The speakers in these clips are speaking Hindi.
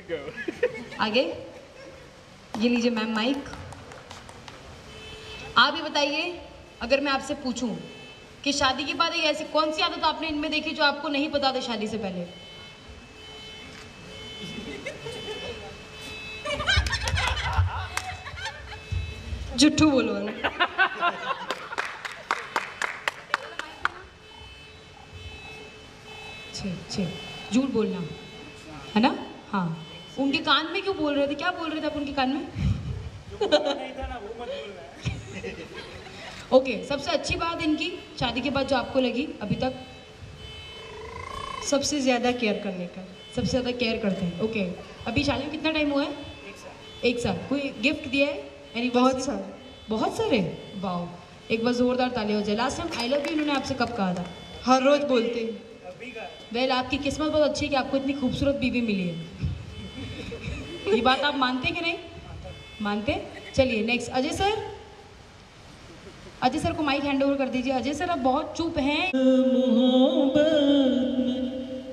आगे। ये लीजिए मैम माइक। आप ही बताइए, अगर मैं आपसे पूछूँ कि शादी के बाद ऐसी कौन सी आदत आपने इनमें देखी जो आपको नहीं पता था शादी से पहले? जुट्ठू बोलो। झूठ बोलना। है ना? हाँ। उनके कान में क्यों बोल रहे थे? क्या बोल रहे थे आप उनके कान में? ओके okay, सबसे अच्छी बात इनकी शादी के बाद जो आपको लगी अभी तक सबसे ज़्यादा केयर करने का सबसे ज़्यादा केयर करते हैं। ओके okay, अभी शादी में कितना टाइम हुआ है? एक साल। कोई गिफ्ट दिया है? Anniversary? बहुत सारे। बहुत सारे? वाओ एक बार जोरदार ताली हो जाए last time I love you इन्होंने आपसे कब कहा था? हर रोज बोलते हैं। वेल आपकी किस्मत बहुत अच्छी है कि आपको इतनी खूबसूरत बीवी मिली है। ये बात आप मानते कि नहीं? मानते? चलिए next Ajay sir. Ajay sir को माइक हैंड ओवर कर दीजिए। अजय सर, आप बहुत चुप हैं।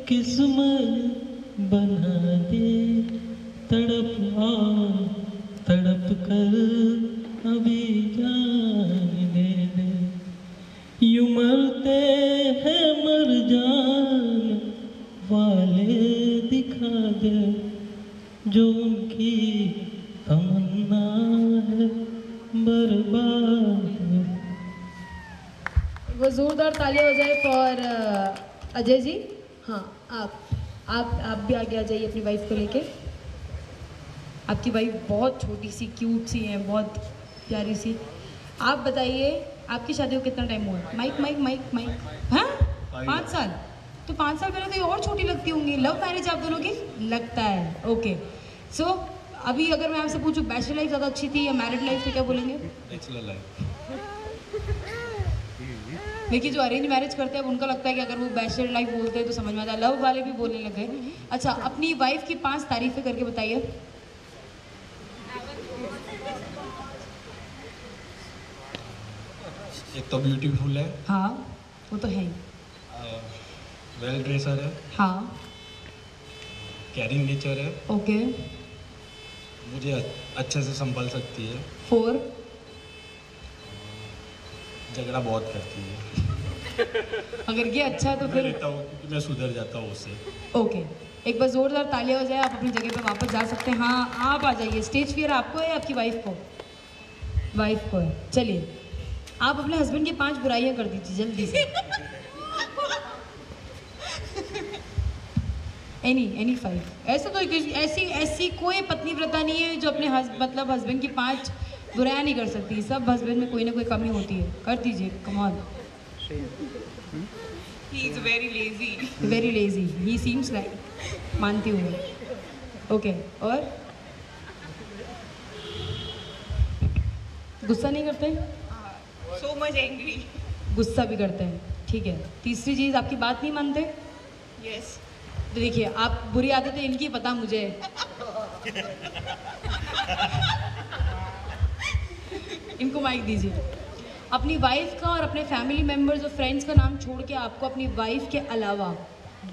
किस्मत बना दे, तड़प तड़प कर अभी जान दे दे। यूँ मरते हैं मर जान, वाले दिखा दे। जो उनकी तमन्ना है बर्बाद वो जोरदार तालियाँ हो जाए फॉर अजय जी। हाँ आप आप आप भी आगे आ जाइए अपनी वाइफ को लेके। आपकी वाइफ बहुत छोटी सी क्यूट सी है बहुत प्यारी सी। आप बताइए आपकी शादी को कितना टाइम हुआ? माइक माइक माइक माइक हाँ? पाँच साल? तो पाँच साल पहले तो ये और छोटी लगती होंगी। लव मैरिज आप दोनों की? लगता है। ओके सो so, अभी अगर मैं आपसे पूछूँ बैचलर लाइफ ज़्यादा अच्छी थी या मैरिड लाइफ तो क्या बोलेंगे? बैचलर लाइफ देखिए जो अरेंज मैरिज करते हैं उनका लगता है कि अगर वो बैचलर लाइफ बोलते हैं तो समझ में आता है। लव वाले भी बोलने लग गए। अच्छा अपनी वाइफ की पाँच तारीफें करके बताइए। एक तो ब्यूटीफुल है। हाँ वो तो है ही। वेल ड्रेसर है। हाँ। कैरिंग नेचर है। ओके मुझे अच्छे से संभाल सकती है। फोर झगड़ा बहुत करती है। अगर ये अच्छा है तो फिर रहता हूँ क्योंकि मैं सुधर जाता हूँ उससे। ओके एक बार जोरदार तालियाँ हो जाए आप अपनी जगह पे वापस जा सकते हैं। हाँ आप आ जाइए। स्टेज फियर आपको है या आपकी वाइफ को? वाइफ को है। चलिए। आप अपने हस्बैंड की पाँच बुराइयाँ कर दीजिए जल्दी से। एनी एनी फाइव ऐसा तो ऐसी ऐसी कोई पत्नी व्रता नहीं है जो अपने हस, मतलब हस्बैंड की पाँच बुराया नहीं कर सकती। सब हस्बैंड में कोई ना कोई कमी होती है। कर दीजिए कमाल. Very lazy he seems like मानती हूँ ओके और? गुस्सा नहीं करते? So much angry. गुस्सा भी करते हैं। ठीक है। तीसरी चीज़ आपकी बात नहीं मानते? Yes. तो देखिए आप बुरी आदतें इनकी पता मुझे। इनको माइक दीजिए। अपनी वाइफ का और अपने फैमिली मेंबर्स और फ्रेंड्स का नाम छोड़ के आपको अपनी वाइफ के अलावा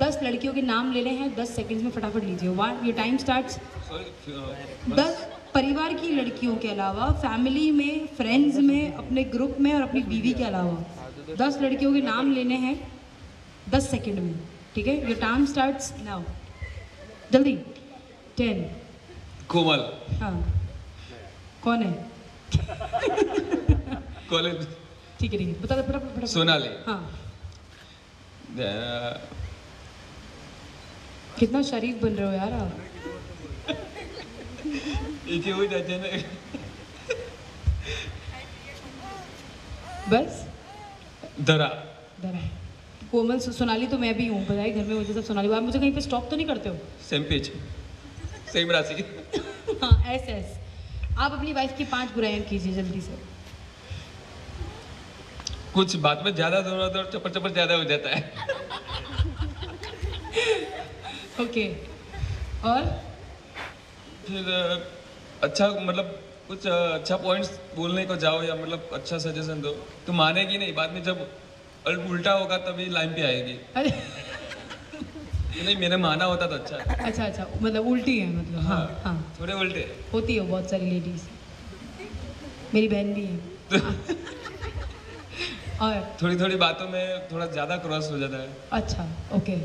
दस लड़कियों के नाम लेने हैं। दस सेकंड्स में फटाफट लीजिए। वन ये टाइम स्टार्ट्स दस परिवार की लड़कियों के अलावा फैमिली में फ्रेंड्स में अपने ग्रुप में और अपनी बीवी के अलावा। दस लड़कियों के नाम लेने हैं दस सेकंड में। ठीक है? योर टाइम स्टार्ट्स नाउ जल्दी. टेन कोमल. हाँ. कौन है? कॉलेज. ठीक है ठीक है. बता दो फटाफट फटाफट. सोनाली. हाँ. कितना शरीफ बन रहे हो यार आप. इथे होई जाते ना. बस. दरा. दरा. कोमल सोनाली तो मैं भी हूँ बताइए घर में मुझे सब सोनाली आप मुझे कहीं पे स्टॉप तो नहीं करते हो? सेम पेज सेम राशि। हाँ ऐसे ऐसे। आप अपनी वाइफ की पाँच बुराइयाँ कीजिए जल्दी से। कुछ बात में ज़्यादा दौड़ा दौड़ चपर चपर ज़्यादा हो जाता है। ओके। okay. और? फिर अच्छा मतलब कुछ अच्छा पॉइंट्स बोलने को जाओ या मतलब अच्छा सजेशन दो। तो मानेगी नहीं बाद में जब अल- उल्टा होगा तभी लाइन पे आएगी। अरे। नहीं मैंने माना होता तो अच्छा। है अच्छा अच्छा मतलब उल्टी है मतलब हाँ हाँ थोड़े उल्टे। होती है बहुत सारी लेडीज़ मेरी बहन भी है। और थोड़ी थोड़ी बातों में थोड़ा ज़्यादा क्रॉस हो जाता है। अच्छा ओके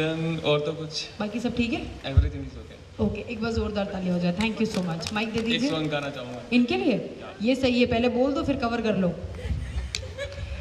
देन और तो कुछ? बाकी सब ठीक है? एवरीथिंग इज़ ओके ओके एक बार जोरदार ताली हो जाए। Thank you so much mic दे दीजिए। एक सॉन्ग गाना चाहूँगा। इनके लिए? ये सही है पहले बोल दो फिर कवर कर लो।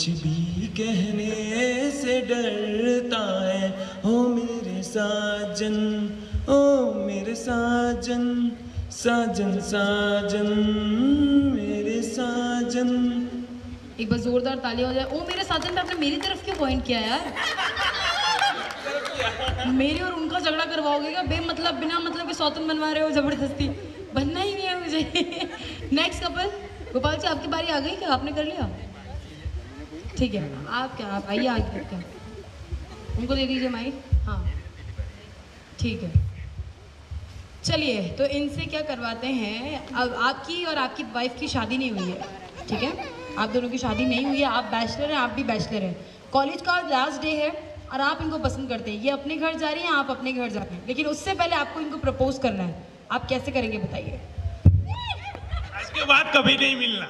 कुछ भी कहने से डरता है। ओ मेरे साजन, ओ मेरे साजन साजन साजन, मेरे साजन। एक बार जोरदार ताली हो जाए ओ मेरे साजन पे आपने मेरी तरफ़ क्यों पॉइंट किया यार? मेरी और उनका झगड़ा करवाओगे क्या? बेमतलब, बिना मतलब के सौतन बनवा रहे हो ज़बरदस्ती। बनना ही नहीं है मुझे। नेक्स्ट कपल गोपाल जी, आपकी बारी आ गई क्या? आपने कर लिया? ठीक है, आप क्या, आप आइए आगे क्या उनको दे दीजिए माइक हाँ। ठीक है। चलिए तो इनसे क्या करवाते हैं, अब आपकी और आपकी वाइफ की शादी नहीं हुई है, ठीक है? आप दोनों की शादी नहीं हुई है, आप बैचलर हैं, आप भी बैचलर हैं। कॉलेज का लास्ट डे है और आप इनको पसंद करते हैं। ये अपने घर जा रही हैं, आप अपने घर जा रहे हैं। लेकिन उससे पहले आपको इनको प्रपोज करना है। आप कैसे करेंगे, बताइए। इसके बाद कभी नहीं मिलना।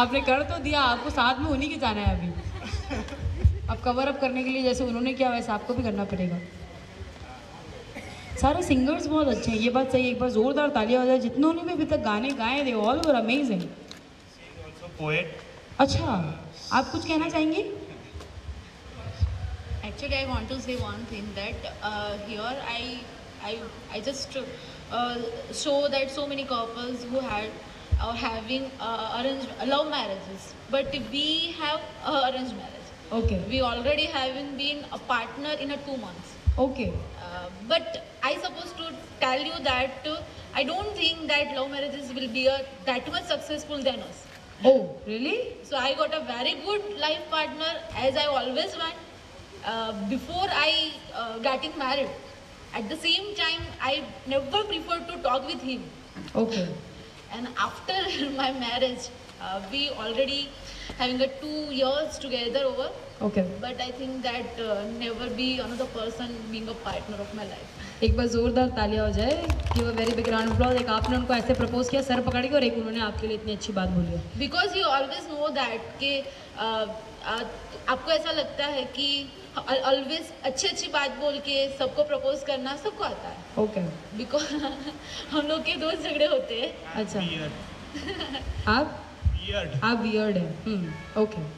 आपने कर तो दिया आपको साथ में उन्हीं के जाना है अभी। अब कवर अप करने के लिए जैसे उन्होंने किया वैसे आपको भी करना पड़ेगा। सारे सिंगर्स बहुत अच्छे हैं ये बात सही है। एक बार जोरदार तालियाँ हो जाए जितनों ने भी अभी तक गाने गाए दे ऑल वर अमेजिंग अच्छा आप कुछ कहना चाहेंगे? Actually, I want to say one thing that uh, here I, I, I just uh, show that so many couples who had or having uh, arranged love marriages, but we have uh, arranged marriage. Okay. We already having been a partner in a two months. Okay. Uh, but I supposed to tell you that uh, I don't think that love marriages will be a, that much successful than us. Oh, really? So I got a very good life partner as I always want. Uh, before I uh, getting married, at the same time I never prefer to talk with him. Okay. And after my marriage, uh, we already having a two years together over. Okay. But I think that uh, never be another person being a partner of my life. एक बार जोरदार तालियाँ हो जाए कि वो वेरी बिग राउंड अप्लॉज एक आपने उनको ऐसे प्रपोज किया सर पकड़ के और एक उन्होंने आपके लिए इतनी अच्छी बात बोली है because you always know that कि uh, uh, आपको ऐसा लगता है कि ऑलवेज अच्छी अच्छी बात बोल के सबको प्रपोज करना सबको आता है? ओके बिकॉज़ हम लोग के दोस्त झगड़े होते हैं। अच्छा। आप? वियर्ड आप वियर्ड हैं। हम्म ओके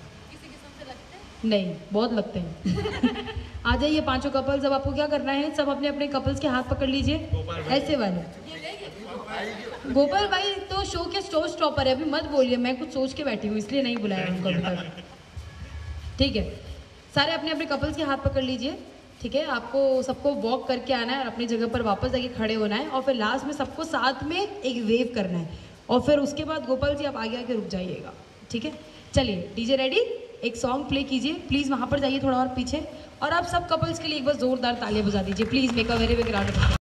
नहीं बहुत लगते हैं। आ जाइए पाँचों कपल्स अब आपको क्या करना है? सब अपने अपने कपल्स के हाथ पकड़ लीजिए। ऐसे वाले। गोपाल भाई तो शो के स्टोर स्टॉपर है अभी मत बोलिए मैं कुछ सोच के बैठी हूँ इसलिए नहीं बुलाया उनको अभी तक। ठीक है? सारे अपने अपने कपल्स के हाथ पकड़ लीजिए, ठीक है? आपको सबको वॉक करके आना है और अपनी जगह पर वापस जाके खड़े होना है, और फिर लास्ट में सबको साथ में एक वेव करना है, और फिर उसके बाद गोपाल जी आप आगे आके रुक जाइएगा, ठीक है? चलिए डीजे रेडी एक सॉन्ग प्ले कीजिए प्लीज़ वहाँ पर जाइए थोड़ा और पीछे, और आप सब कपल्स के लिए एक बार जोरदार तालियाँ बजा दीजिए please make a very big